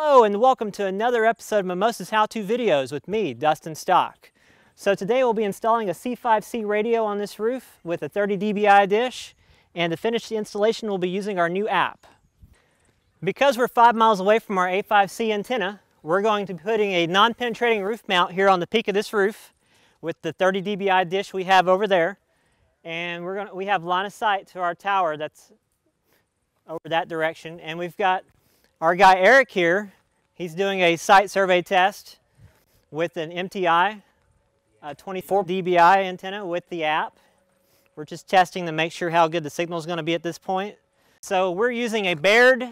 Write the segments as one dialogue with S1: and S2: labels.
S1: Hello and welcome to another episode of Mimosa's How-To Videos with me, Dustin Stock. So today we'll be installing a C5C radio on this roof with a 30 dBi dish and to finish the installation we'll be using our new app. Because we're five miles away from our A5C antenna, we're going to be putting a non-penetrating roof mount here on the peak of this roof with the 30 dBi dish we have over there. And we're to, we have line of sight to our tower that's over that direction. And we've got our guy Eric here. He's doing a site survey test with an MTI, a 24 dBi antenna with the app. We're just testing to make sure how good the signal is going to be at this point. So we're using a bared,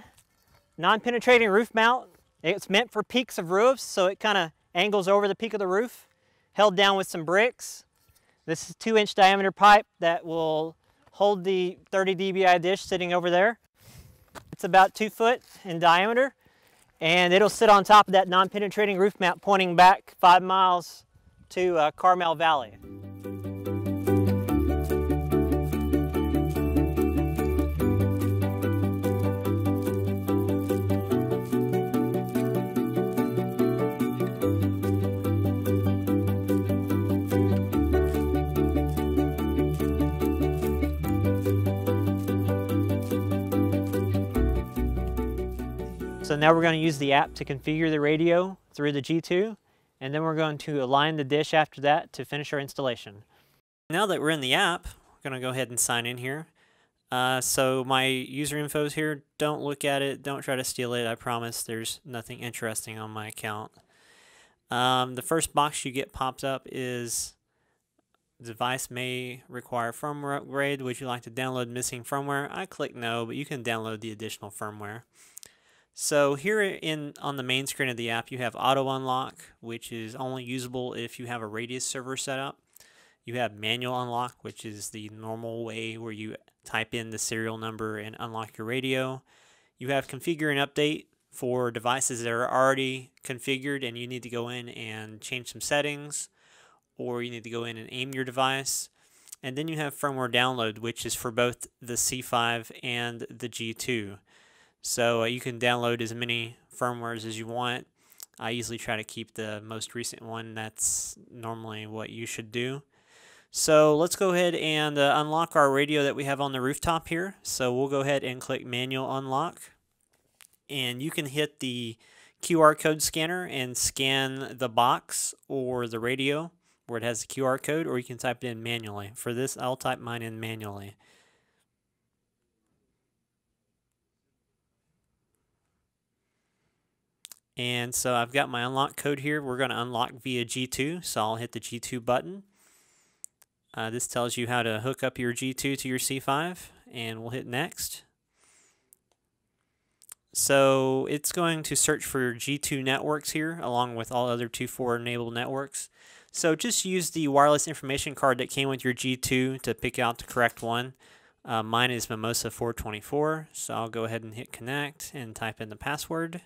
S1: non-penetrating roof mount. It's meant for peaks of roofs, so it kind of angles over the peak of the roof, held down with some bricks. This is two inch diameter pipe that will hold the 30 dBi dish sitting over there. It's about two foot in diameter and it'll sit on top of that non-penetrating roof mount pointing back five miles to uh, Carmel Valley. So now we're going to use the app to configure the radio through the G2 and then we're going to align the dish after that to finish our installation. Now that we're in the app, we're going to go ahead and sign in here. Uh, so my user info is here. Don't look at it. Don't try to steal it. I promise there's nothing interesting on my account. Um, the first box you get pops up is device may require firmware upgrade. Would you like to download missing firmware? I click no, but you can download the additional firmware. So here in on the main screen of the app, you have auto unlock, which is only usable if you have a radius server set up. You have manual unlock, which is the normal way where you type in the serial number and unlock your radio. You have configure and update for devices that are already configured and you need to go in and change some settings or you need to go in and aim your device. And then you have firmware download, which is for both the C5 and the G2. So uh, you can download as many firmwares as you want. I usually try to keep the most recent one. That's normally what you should do. So let's go ahead and uh, unlock our radio that we have on the rooftop here. So we'll go ahead and click manual unlock. And you can hit the QR code scanner and scan the box or the radio where it has the QR code or you can type it in manually. For this, I'll type mine in manually. And so I've got my unlock code here. We're going to unlock via G2, so I'll hit the G2 button. Uh, this tells you how to hook up your G2 to your C5, and we'll hit next. So it's going to search for G2 networks here, along with all other 2.4 enabled networks. So just use the wireless information card that came with your G2 to pick out the correct one. Uh, mine is Mimosa 424, so I'll go ahead and hit connect and type in the password.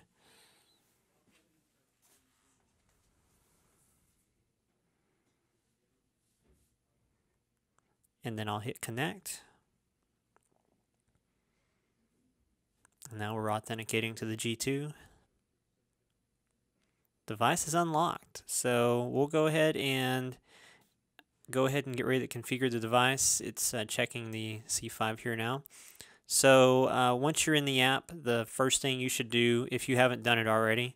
S1: And then I'll hit connect. And now we're authenticating to the G2. Device is unlocked. So we'll go ahead and go ahead and get ready to configure the device. It's uh, checking the C5 here now. So uh, once you're in the app, the first thing you should do, if you haven't done it already,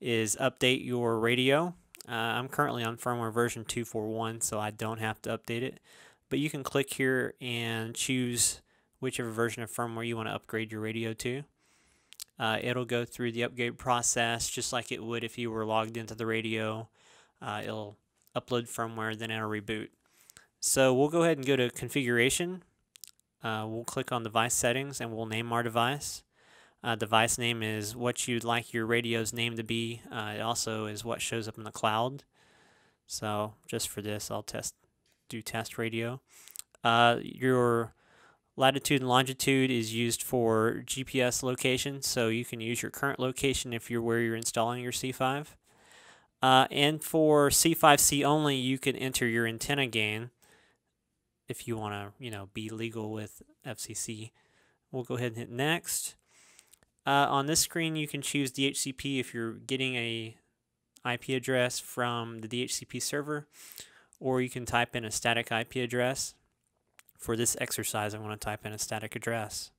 S1: is update your radio. Uh, I'm currently on firmware version 241, so I don't have to update it but you can click here and choose whichever version of firmware you want to upgrade your radio to. Uh, it'll go through the upgrade process just like it would if you were logged into the radio. Uh, it'll upload firmware, then it'll reboot. So we'll go ahead and go to configuration. Uh, we'll click on device settings and we'll name our device. Uh, device name is what you'd like your radio's name to be. Uh, it also is what shows up in the cloud. So just for this, I'll test do test radio. Uh, your latitude and longitude is used for GPS location, so you can use your current location if you're where you're installing your C5. Uh, and for C5C only, you can enter your antenna gain if you want to, you know, be legal with FCC. We'll go ahead and hit next. Uh, on this screen, you can choose DHCP if you're getting a IP address from the DHCP server, or you can type in a static IP address. For this exercise, I want to type in a static address.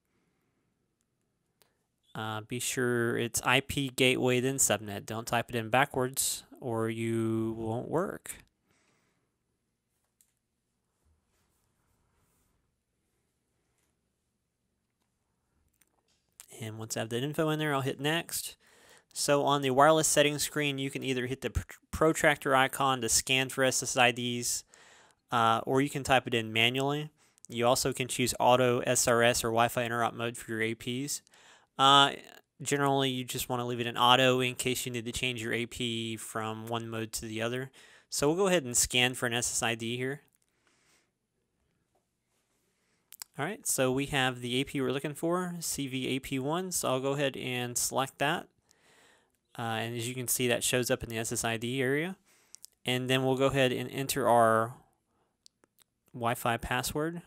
S1: Uh, be sure it's IP gateway then subnet. Don't type it in backwards or you won't work. And once I have that info in there, I'll hit next. So on the wireless settings screen, you can either hit the protractor icon to scan for SSIDs, uh, or you can type it in manually. You also can choose auto SRS or Wi-Fi interop mode for your APs. Uh, generally, you just want to leave it in auto in case you need to change your AP from one mode to the other. So we'll go ahead and scan for an SSID here. All right, so we have the AP we're looking for, CVAP1, so I'll go ahead and select that. Uh, and as you can see, that shows up in the SSID area. And then we'll go ahead and enter our Wi-Fi password.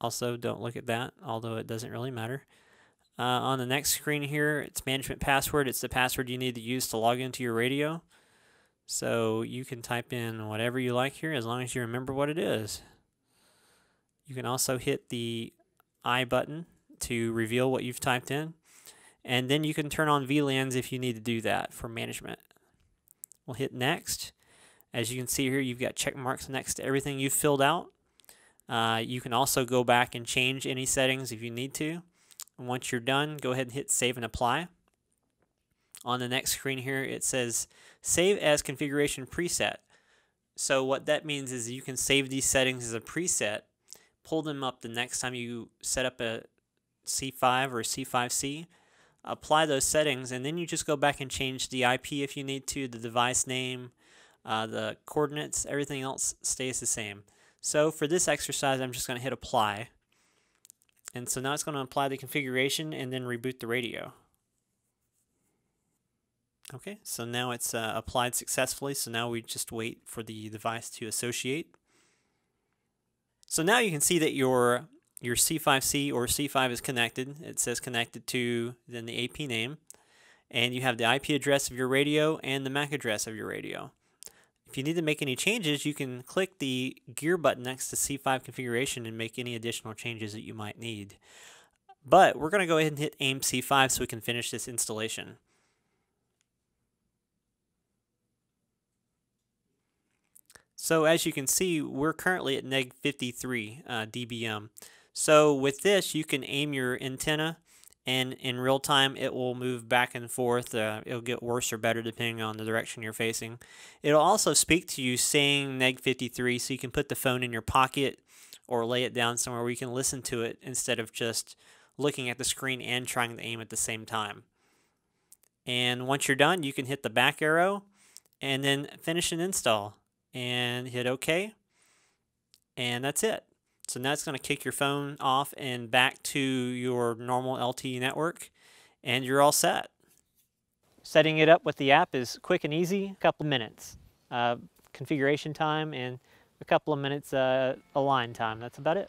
S1: Also, don't look at that, although it doesn't really matter. Uh, on the next screen here, it's management password. It's the password you need to use to log into your radio. So you can type in whatever you like here as long as you remember what it is. You can also hit the I button to reveal what you've typed in. And then you can turn on VLANs if you need to do that for management. We'll hit next. As you can see here, you've got check marks next to everything you've filled out. Uh, you can also go back and change any settings if you need to. And once you're done, go ahead and hit save and apply. On the next screen here, it says Save as configuration preset. So what that means is you can save these settings as a preset, pull them up the next time you set up a C5 or C5C, apply those settings, and then you just go back and change the IP if you need to, the device name, uh, the coordinates, everything else stays the same. So for this exercise, I'm just going to hit apply. And so now it's going to apply the configuration and then reboot the radio. Okay, so now it's uh, applied successfully, so now we just wait for the device to associate. So now you can see that your your C5C or C5 is connected. It says connected to then the AP name, and you have the IP address of your radio and the MAC address of your radio. If you need to make any changes, you can click the gear button next to C5 configuration and make any additional changes that you might need. But we're going to go ahead and hit AIM C5 so we can finish this installation. So as you can see, we're currently at neg 53 uh, dBm. So with this, you can aim your antenna and in real time it will move back and forth. Uh, it'll get worse or better depending on the direction you're facing. It'll also speak to you saying neg 53 so you can put the phone in your pocket or lay it down somewhere where you can listen to it instead of just looking at the screen and trying to aim at the same time. And once you're done, you can hit the back arrow and then finish an install and hit OK. And that's it. So now it's going to kick your phone off and back to your normal LTE network, and you're all set. Setting it up with the app is quick and easy, a couple of minutes. Uh, configuration time and a couple of minutes uh, align time. That's about it.